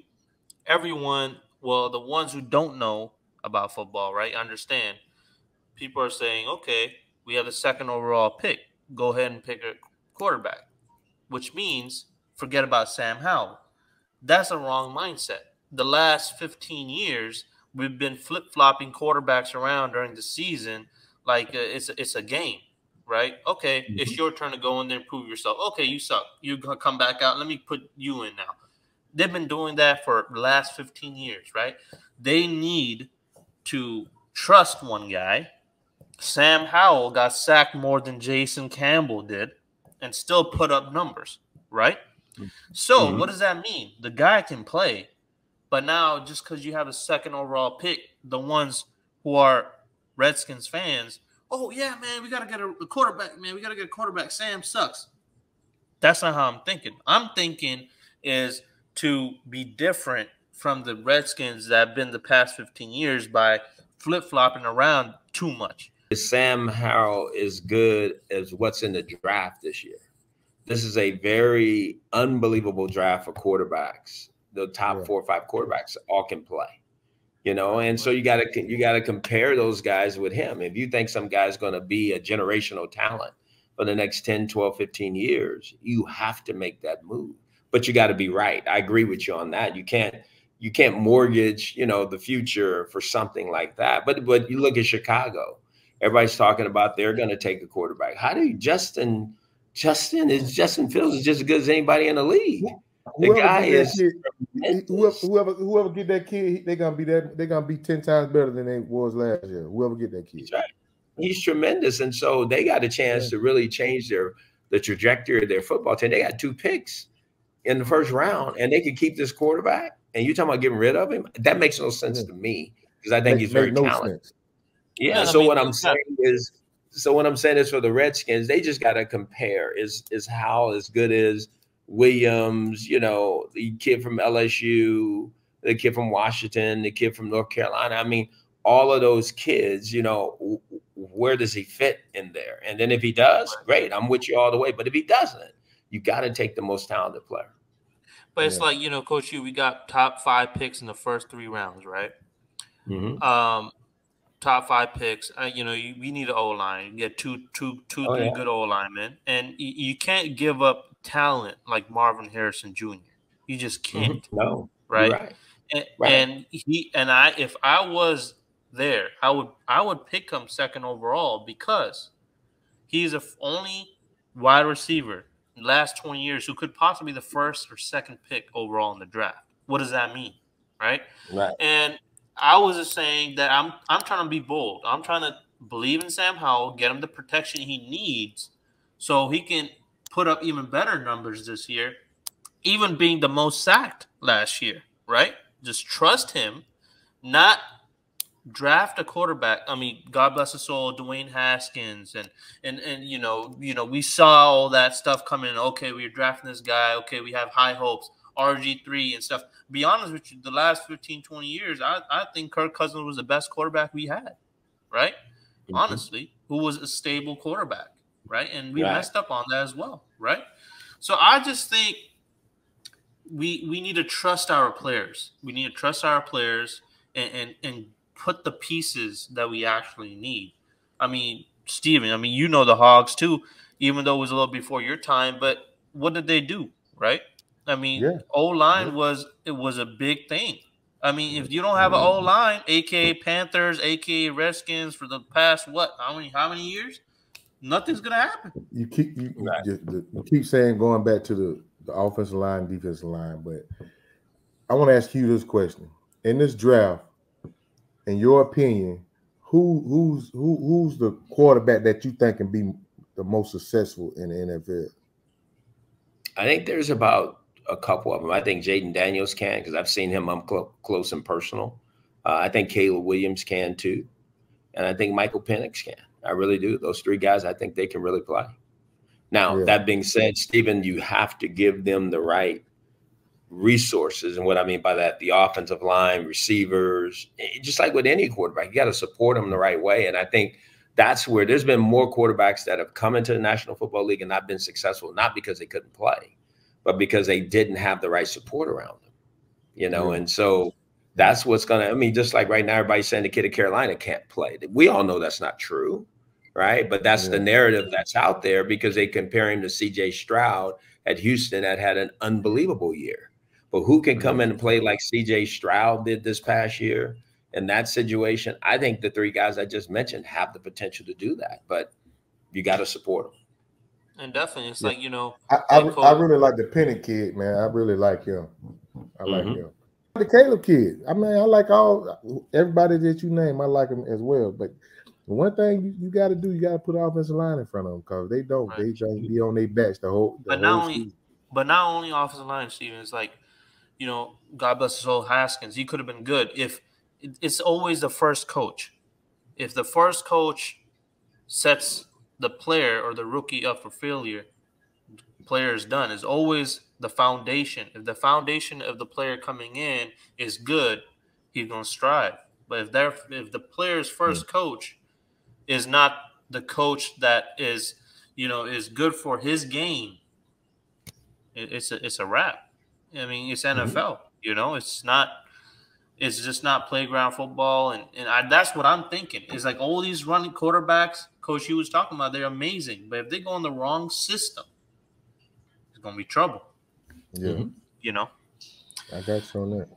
everyone well, the ones who don't know about football, right, understand. People are saying, okay, we have the second overall pick. Go ahead and pick a quarterback, which means forget about Sam Howell. That's a wrong mindset. The last 15 years, we've been flip flopping quarterbacks around during the season like uh, it's, it's a game, right? Okay, mm-hmm. it's your turn to go in there and prove yourself. Okay, you suck. You come back out. Let me put you in now. They've been doing that for the last 15 years, right? They need to trust one guy. Sam Howell got sacked more than Jason Campbell did and still put up numbers, right? So, mm-hmm. what does that mean? The guy can play, but now just because you have a second overall pick, the ones who are Redskins fans, oh yeah, man, we gotta get a, a quarterback, man, we gotta get a quarterback. Sam sucks. That's not how I'm thinking. I'm thinking is to be different from the Redskins that have been the past 15 years by flip flopping around too much. Sam Howell is good as what's in the draft this year. This is a very unbelievable draft for quarterbacks. The top yeah. four or five quarterbacks all can play, you know, and so you got to you got to compare those guys with him. If you think some guy's going to be a generational talent for the next 10, 12, 15 years, you have to make that move but you got to be right. I agree with you on that. You can't you can't mortgage, you know, the future for something like that. But but you look at Chicago. Everybody's talking about they're going to take a quarterback. How do you Justin Justin is Justin Fields is just as good as anybody in the league. The whoever guy is kid, whoever, whoever whoever get that kid, they're gonna be that they're gonna be ten times better than they was last year. Whoever get that kid, right. he's tremendous, and so they got a chance yeah. to really change their the trajectory of their football team. They got two picks in the first round and they can keep this quarterback and you're talking about getting rid of him, that makes no sense yeah. to me because I think he's very no talented. Sense. Yeah. yeah so mean, what I'm saying is, so what I'm saying is for the Redskins, they just got to compare. Is is how as good as Williams? You know, the kid from LSU, the kid from Washington, the kid from North Carolina. I mean, all of those kids. You know, where does he fit in there? And then if he does, great, I'm with you all the way. But if he doesn't, you got to take the most talented player. But it's like you know, Coach, you we got top five picks in the first three rounds, right? Mm-hmm. Um, top five picks. Uh, you know, you, we need an O line. You get two, two, two, oh, three yeah. good O linemen, and you, you, can't give up talent like Marvin Harrison Jr. You just mm-hmm. can't. Mm-hmm. No, right? right. And, right. and he and I, if I was there, I would I would pick him second overall because he's the only wide receiver last 20 years who could possibly be the first or second pick overall in the draft. What does that mean? Right. Right. And I was just saying that I'm I'm trying to be bold. I'm trying to believe in Sam Howell, get him the protection he needs, so he can put up even better numbers this year, even being the most sacked last year. Right? Just trust him, not draft a quarterback. I mean, God bless his soul, Dwayne Haskins, and and and you know, you know, we saw all that stuff coming. Okay, we are drafting this guy. Okay, we have high hopes. RG3 and stuff. Be honest with you, the last 15, 20 years, I, I think Kirk Cousins was the best quarterback we had, right? Mm-hmm. Honestly, who was a stable quarterback, right? And we right. messed up on that as well, right? So I just think we we need to trust our players. We need to trust our players and, and, and put the pieces that we actually need. I mean, Stephen, I mean, you know the Hogs too, even though it was a little before your time, but what did they do, right? I mean, yeah. O line yeah. was it was a big thing. I mean, if you don't have an O line, aka Panthers, aka Redskins, for the past what how many how many years, nothing's gonna happen. You keep you, right. you, you keep saying going back to the, the offensive line, defensive line, but I want to ask you this question: in this draft, in your opinion, who who's who who's the quarterback that you think can be the most successful in the NFL? I think there's about a couple of them. I think Jayden Daniels can because I've seen him up cl- close and personal. Uh, I think Caleb Williams can too, and I think Michael Penix can. I really do. Those three guys, I think they can really play. Now, yeah. that being said, Stephen, you have to give them the right resources. And what I mean by that, the offensive line, receivers, eh, just like with any quarterback, you got to support them the right way. And I think that's where there's been more quarterbacks that have come into the National Football League and not been successful, not because they couldn't play, but because they didn't have the right support around them, you know. Mm-hmm. And so that's what's going to, I mean, just like right now, everybody's saying the kid of Carolina can't play. We all know that's not true, right? But that's the narrative that's out there because they compare him to CJ Stroud at Houston that had an unbelievable year. But who can come in and play like CJ Stroud did this past year in that situation? I think the three guys I just mentioned have the potential to do that, but you got to support them. And definitely, it's yeah. like you know, I, I, I, really like the Penny kid, man. I really like him. I like mm-hmm. him. The Caleb kid. I mean, I like all everybody that you name. I like them as well. But one thing you, you got to do, you got to put offensive line in front of them because they don't. Right. They just be on their backs the whole. The but whole not only, season. but not only offensive line, Stephen. It's like, you know, God bless his soul, Haskins. He could have been good if it's always the first coach. If the first coach sets the player or the rookie up for failure, the player is done. Is always the foundation. If the foundation of the player coming in is good, he's gonna strive. But if they if the player's first hmm. coach is not the coach that is, you know, is good for his game, it's a it's a wrap. I mean, it's NFL. Mm-hmm. You know, it's not it's just not playground football, and and I, that's what I'm thinking. Is like all these running quarterbacks, Coach Hue was talking about. They're amazing, but if they go in the wrong system, it's gonna be trouble. Yeah, mm-hmm. you know. I got you on that.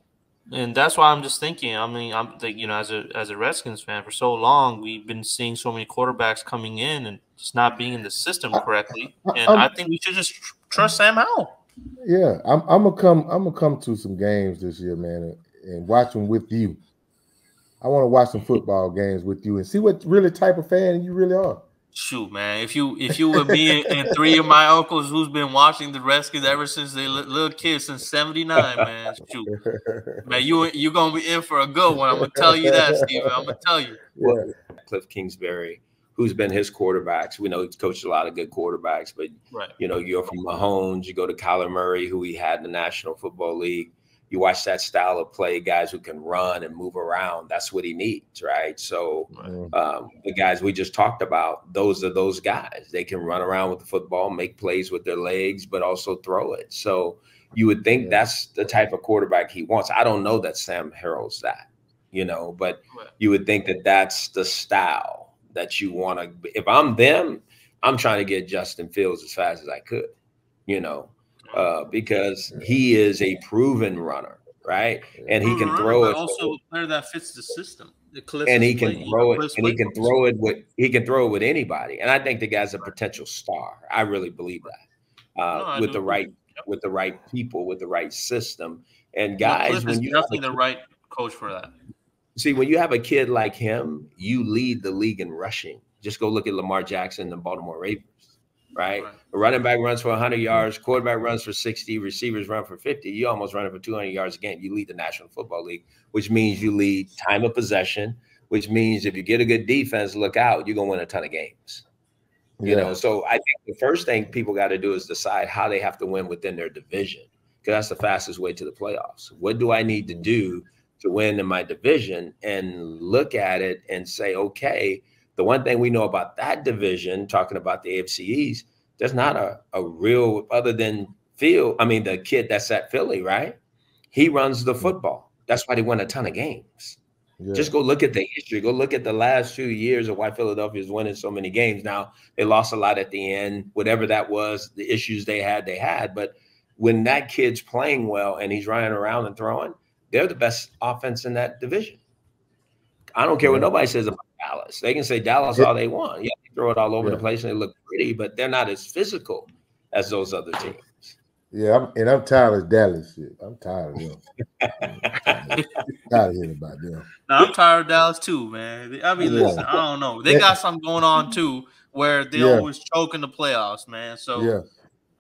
And that's why I'm just thinking. I mean, I'm think you know, as a as a Redskins fan for so long, we've been seeing so many quarterbacks coming in and just not being in the system correctly. And I, I, I think we should just tr- trust Sam Howell. Yeah, I'm, I'm gonna come. I'm gonna come to some games this year, man and watch them with you. I want to watch some football games with you and see what really type of fan you really are. Shoot, man! If you if you were me and, three of my uncles who's been watching the Redskins ever since they little kids since '79, man, shoot, man, you you gonna be in for a good one. I'm gonna tell you that, Stephen. I'm gonna tell you. Yeah. Cliff Kingsbury, who's been his quarterbacks. We know he's coached a lot of good quarterbacks, but right. you know, you go from Mahomes, you go to Kyler Murray, who he had in the National Football League you watch that style of play, guys who can run and move around. That's what he needs, right? So um, the guys we just talked about, those are those guys. They can run around with the football, make plays with their legs, but also throw it. So you would think yeah. that's the type of quarterback he wants. I don't know that Sam Howell's that, you know, but you would think that that's the style that you want to. If I'm them, I'm trying to get Justin Fields as fast as I could, you know uh, because he is a proven runner, right? And he can throw it. Also, a player that fits the system. The and he can throw it, and he can throw it with he can throw it with anybody. And I think the guy's a potential star. I really believe that. Uh, no, with the right yep. with the right people, with the right system, and guys, when you definitely the right coach for that. See, when you have a kid like him, you lead the league in rushing. Just go look at Lamar Jackson and Baltimore Ravens, right? right. A running back runs for 100 yards, quarterback runs for 60, receivers run for 50. You almost running for 200 yards a game. You lead the National Football League, which means you lead time of possession, which means if you get a good defense, look out, you're going to win a ton of games. You yeah. know, so I think the first thing people got to do is decide how they have to win within their division because that's the fastest way to the playoffs. What do I need to do to win in my division? And look at it and say, okay, the one thing we know about that division, talking about the AFC East, there's not a, a real other than Phil. I mean, the kid that's at Philly, right? He runs the football. That's why they won a ton of games. Yeah. Just go look at the history. Go look at the last few years of why Philadelphia is winning so many games. Now they lost a lot at the end, whatever that was, the issues they had, they had. But when that kid's playing well and he's running around and throwing, they're the best offense in that division. I don't care what nobody says about Dallas. They can say Dallas all they want. Yeah, they throw it all over yeah. the place and they look pretty, but they're not as physical as those other teams. Yeah, I'm, and I'm tired of Dallas shit. I'm tired of them. tired of hearing about them. No, I'm tired of Dallas too, man. I mean, yeah. listen, I don't know. They got something going on too, where they yeah. always choke in the playoffs, man. So yeah.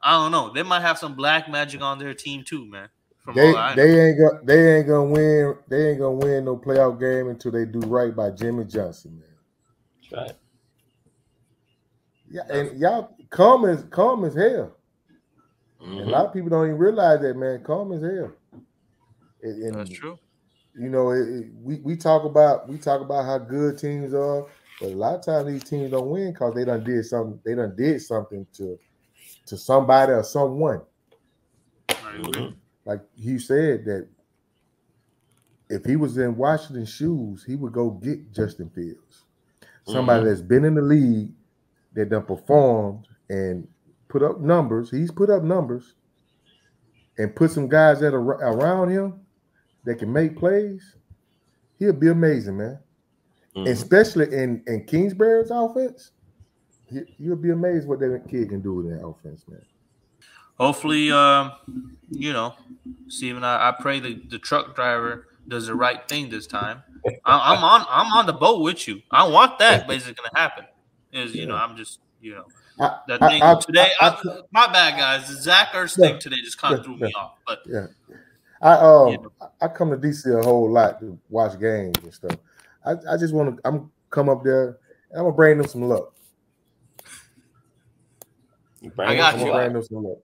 I don't know. They might have some black magic on their team too, man. They they ain't gonna they ain't gonna win they ain't gonna win no playoff game until they do right by Jimmy Johnson, man. Right. Yeah, and y'all calm as calm as hell. Mm-hmm. a lot of people don't even realize that, man. Calm as hell. And, and, That's true. You know, it, it, we we talk about we talk about how good teams are, but a lot of times these teams don't win because they done did something. They done did something to to somebody or someone. Mm-hmm. Like you said that if he was in Washington's shoes, he would go get Justin Fields, somebody mm-hmm. that's been in the league that done performed and put up numbers. He's put up numbers and put some guys that are around him that can make plays. He'll be amazing, man. Mm-hmm. Especially in in Kingsbury's offense, he, you'll be amazed what that kid can do with that offense, man. Hopefully, um, you know, Stephen, I, I pray the, the truck driver does the right thing this time. I, am on I'm on the boat with you. I want that, but is it gonna happen? Is you know, I'm just you know that thing I, today. I, my bad, guys. The Zach Ertz yeah, thing today just kind of yeah, threw me off. But yeah, I um you know. I come to DC a whole lot to watch games and stuff. I, I just want to I'm come up there and I'm gonna bring them some luck. I got you. Bring them some luck.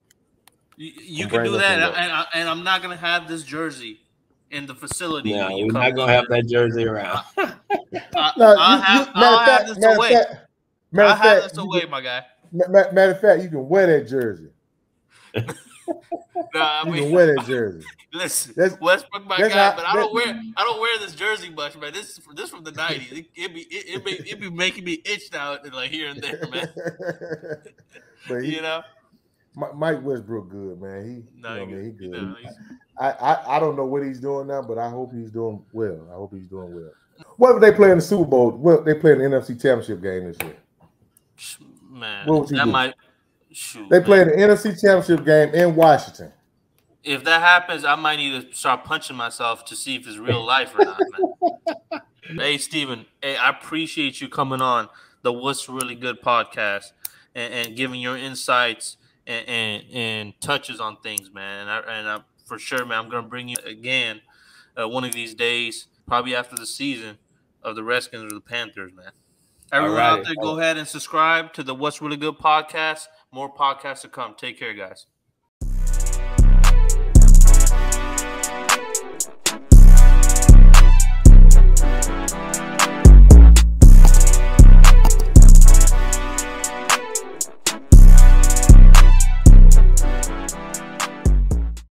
You, you can do that, and, I, and I'm not gonna have this jersey in the facility. No, you're not gonna have that jersey around. I, no, I'll, you, have, you, I'll have this away. Fact, I'll have this away, my guy. Matter of fact, you can wear that jersey. nah, I mean, you can wear that jersey. Listen, that's, Westbrook, my guy, how, but I don't wear I don't wear this jersey much, man. This is this from the nineties. It, it, be it, it, it be making me itch now, like here and there, man. but he, you know, Mike Westbrook, good man. He, no, you know, man, he good. No, I, I I don't know what he's doing now, but I hope he's doing well. I hope he's doing well. What they play in the Super Bowl? Well, they play in the NFC Championship game this year man. What that do? might shoot. They play the NFC Championship game in Washington. If that happens, I might need to start punching myself to see if it's real life or not, man. hey, Stephen, hey, I appreciate you coming on the What's Really Good podcast and, and giving your insights and, and, and, touches on things, man. And, I, and I, for sure, man, I'm going to bring you again uh, one of these days, probably after the season of the Redskins or the Panthers, man. Everyone right. out there, go ahead and subscribe to the What's Really Good podcast. More podcasts to come. Take care, guys.